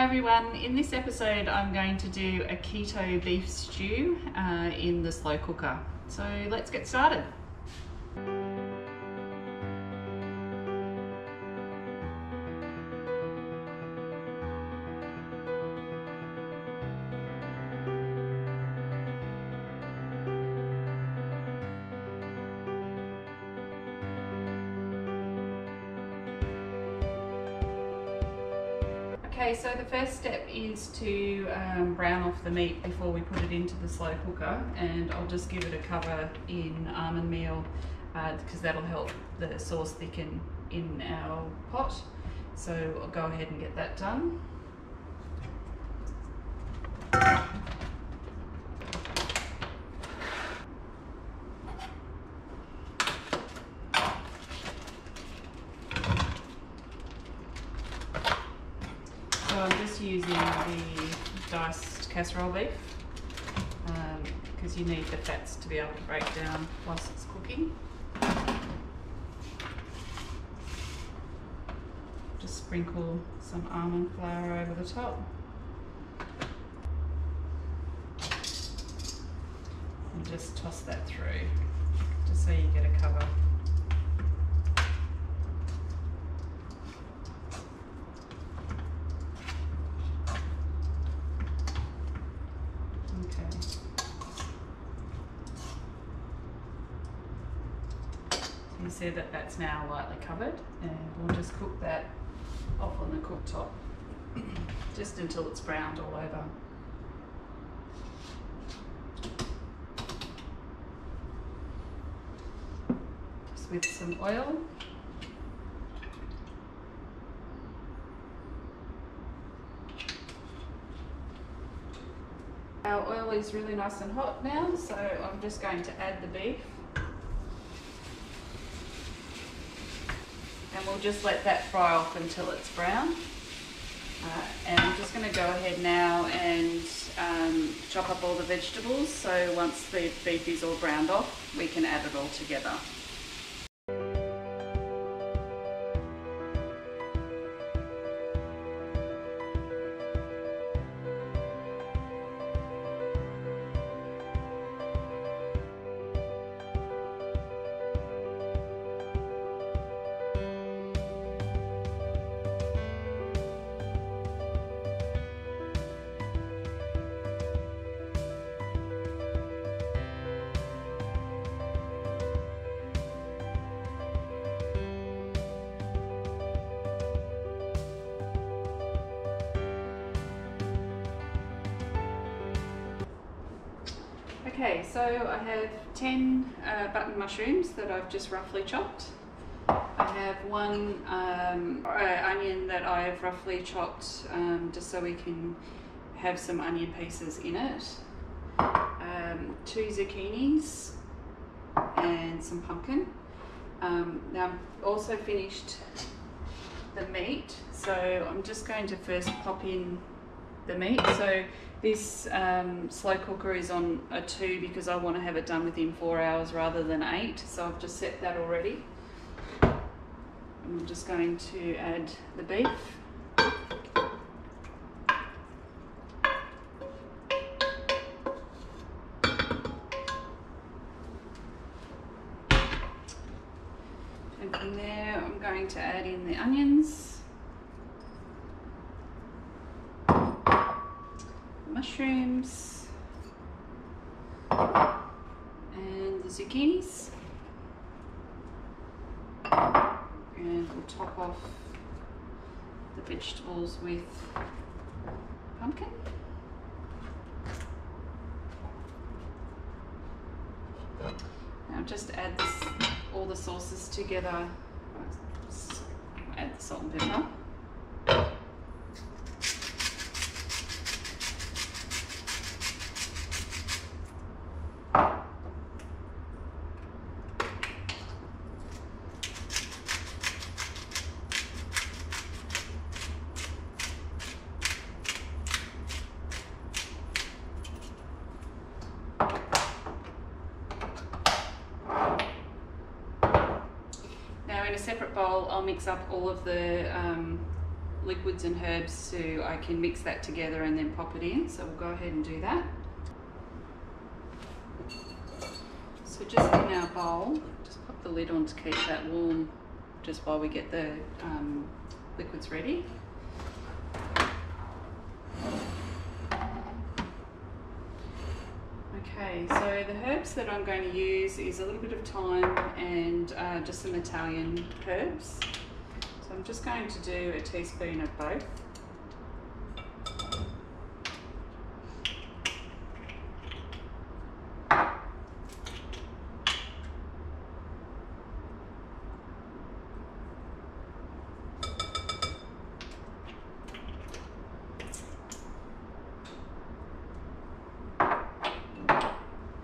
Hi everyone, in this episode I'm going to do a keto beef stew uh, in the slow cooker. So let's get started. Okay, so the first step is to um, brown off the meat before we put it into the slow cooker and I'll just give it a cover in almond meal because uh, that'll help the sauce thicken in our pot. So I'll go ahead and get that done. So I'm just using the diced casserole beef because um, you need the fats to be able to break down whilst it's cooking. Just sprinkle some almond flour over the top. And just toss that through just so you get a cover. That that's now lightly covered and we'll just cook that off on the cooktop just until it's browned all over. Just with some oil. Our oil is really nice and hot now, so I'm just going to add the beef. And we'll just let that fry off until it's brown. Uh, and I'm just going to go ahead now and um, chop up all the vegetables so once the beef is all browned off we can add it all together. Okay, so I have 10 uh, button mushrooms that I've just roughly chopped. I have one um, uh, onion that I've roughly chopped um, just so we can have some onion pieces in it. Um, two zucchinis and some pumpkin. Um, now I've also finished the meat, so I'm just going to first pop in the meat. So this um, slow cooker is on a two because I want to have it done within four hours rather than eight. So I've just set that already. I'm just going to add the beef. Mushrooms and the zucchinis. And we'll top off the vegetables with pumpkin. Now just add this, all the sauces together. Add the salt and pepper in a separate bowl, I'll mix up all of the um, liquids and herbs so I can mix that together and then pop it in. So we'll go ahead and do that. So just in our bowl, just pop the lid on to keep that warm just while we get the um, liquids ready. Okay, so the herbs that I'm going to use is a little bit of thyme and uh, just some Italian herbs. So I'm just going to do a teaspoon of both.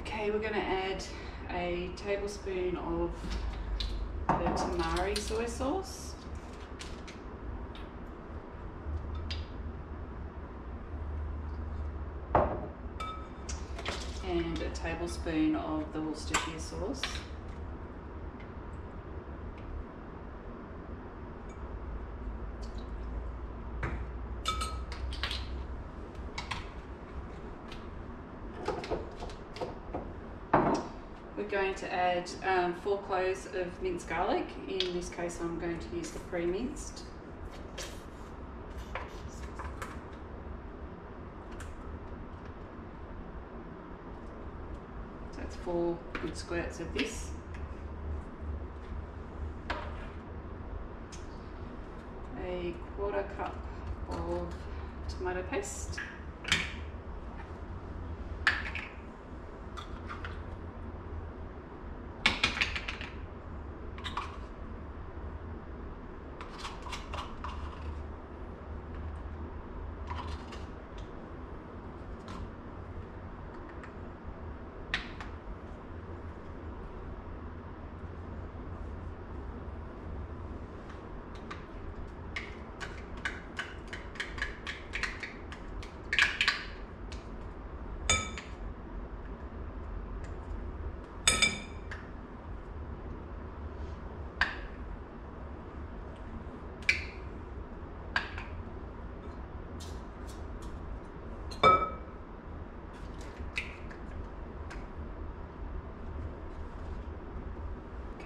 Okay, we're going to add a tablespoon of the tamari soy sauce. And a tablespoon of the Worcestershire sauce. We're going to add um, four cloves of minced garlic. In this case, I'm going to use the pre-minced. Four good squirts of this. A quarter cup of tomato paste.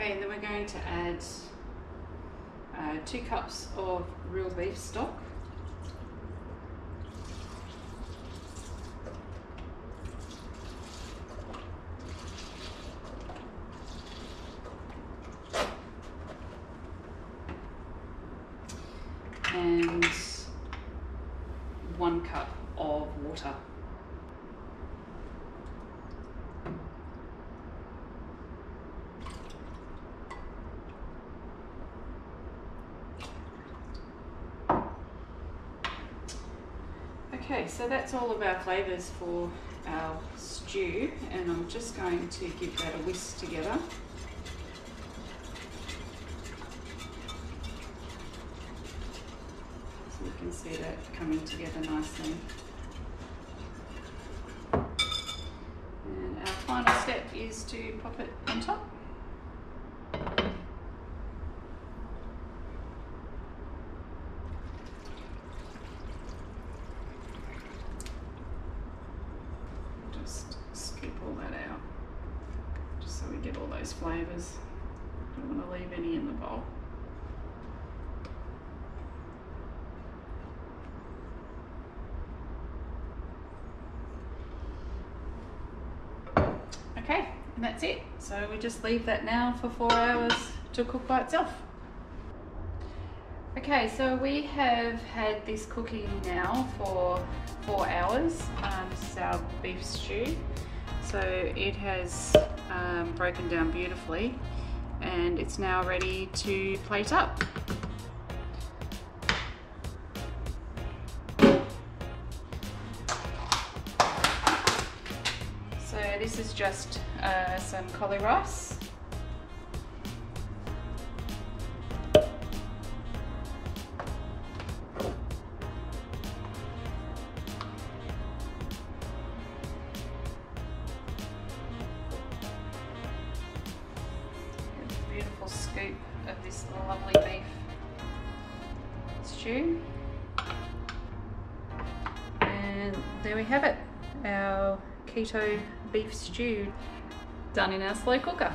Okay, and then we're going to add uh, two cups of real beef stock. And one cup of water. Okay, so that's all of our flavours for our stew and I'm just going to give that a whisk together. So you can see that coming together nicely. And our final step is to pop it on top. just scoop all that out just so we get all those flavours. Don't want to Okay, and that's it. So we just leave that now for four hours to cook by itself. Okay, so we have had this cooking now for four hours. Um, this is our beef stew. So it has um, broken down beautifully and it's now ready to plate up. So this is just uh, some cauli rice. Of this lovely beef stew. And there we have it, our keto beef stew done in our slow cooker.